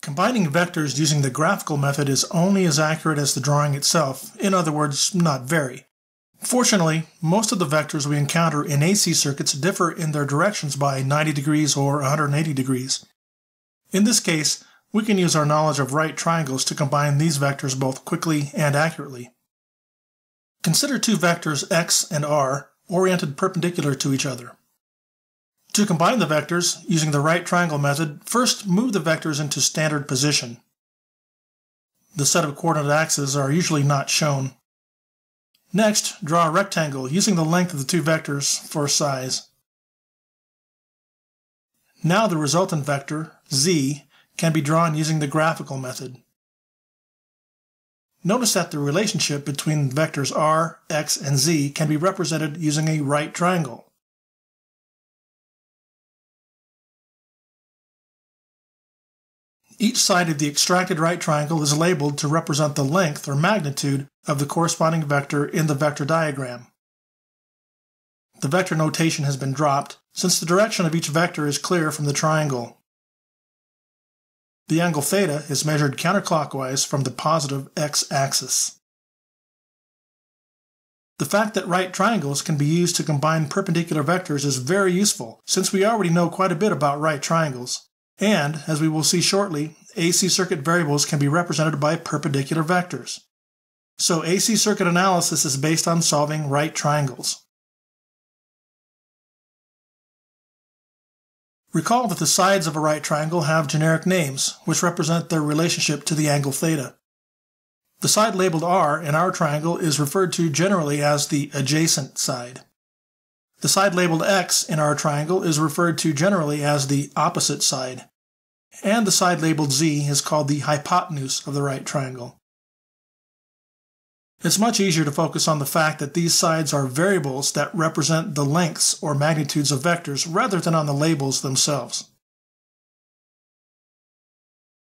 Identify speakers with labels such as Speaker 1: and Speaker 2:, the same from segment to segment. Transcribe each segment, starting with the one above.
Speaker 1: Combining vectors using the graphical method is only as accurate as the drawing itself, in other words, not very. Fortunately, most of the vectors we encounter in AC circuits differ in their directions by 90 degrees or 180 degrees. In this case, we can use our knowledge of right triangles to combine these vectors both quickly and accurately. Consider two vectors x and r oriented perpendicular to each other. To combine the vectors, using the right triangle method, first move the vectors into standard position. The set of coordinate axes are usually not shown. Next, draw a rectangle using the length of the two vectors for size. Now the resultant vector, z, can be drawn using the graphical method. Notice that the relationship between vectors r, x, and z can be represented using a right triangle. Each side of the extracted right triangle is labeled to represent the length or magnitude of the corresponding vector in the vector diagram. The vector notation has been dropped since the direction of each vector is clear from the triangle. The angle theta is measured counterclockwise from the positive x-axis. The fact that right triangles can be used to combine perpendicular vectors is very useful, since we already know quite a bit about right triangles. And, as we will see shortly, AC circuit variables can be represented by perpendicular vectors. So AC circuit analysis is based on solving right triangles. Recall that the sides of a right triangle have generic names, which represent their relationship to the angle theta. The side labeled R in our triangle is referred to generally as the adjacent side. The side labeled x in our triangle is referred to generally as the opposite side, and the side labeled z is called the hypotenuse of the right triangle. It's much easier to focus on the fact that these sides are variables that represent the lengths or magnitudes of vectors rather than on the labels themselves.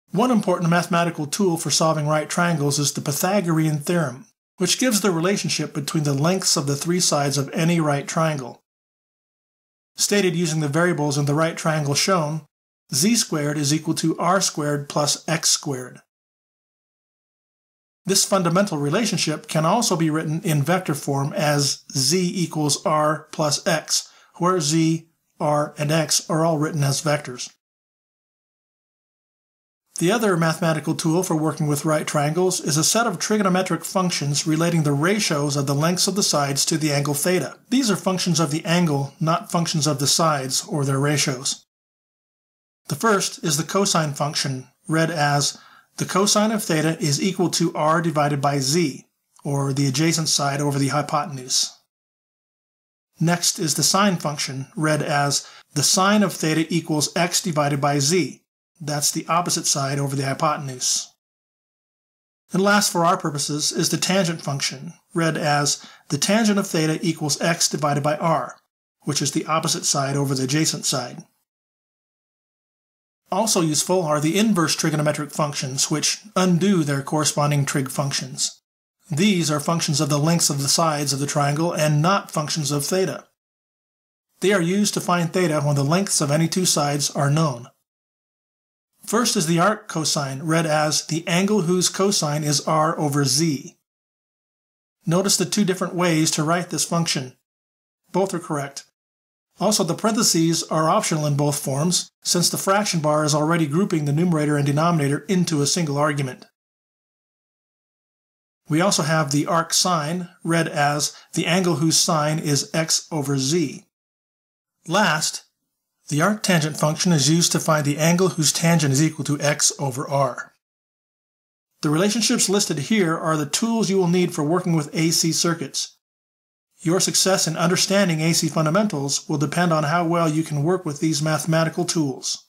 Speaker 1: One important mathematical tool for solving right triangles is the Pythagorean theorem, which gives the relationship between the lengths of the three sides of any right triangle. Stated using the variables in the right triangle shown, z squared is equal to r squared plus x squared. This fundamental relationship can also be written in vector form as z equals r plus x, where z, r, and x are all written as vectors. The other mathematical tool for working with right triangles is a set of trigonometric functions relating the ratios of the lengths of the sides to the angle theta. These are functions of the angle, not functions of the sides or their ratios. The first is the cosine function, read as the cosine of theta is equal to r divided by z, or the adjacent side over the hypotenuse. Next is the sine function, read as the sine of theta equals x divided by z, that's the opposite side over the hypotenuse. And last for our purposes is the tangent function, read as the tangent of theta equals x divided by r, which is the opposite side over the adjacent side. Also useful are the inverse trigonometric functions, which undo their corresponding trig functions. These are functions of the lengths of the sides of the triangle and not functions of theta. They are used to find theta when the lengths of any two sides are known. First is the arc cosine, read as the angle whose cosine is r over z. Notice the two different ways to write this function. Both are correct. Also, the parentheses are optional in both forms, since the fraction bar is already grouping the numerator and denominator into a single argument. We also have the arc sine, read as the angle whose sine is x over z. Last, the arctangent function is used to find the angle whose tangent is equal to x over r. The relationships listed here are the tools you will need for working with AC circuits. Your success in understanding AC fundamentals will depend on how well you can work with these mathematical tools.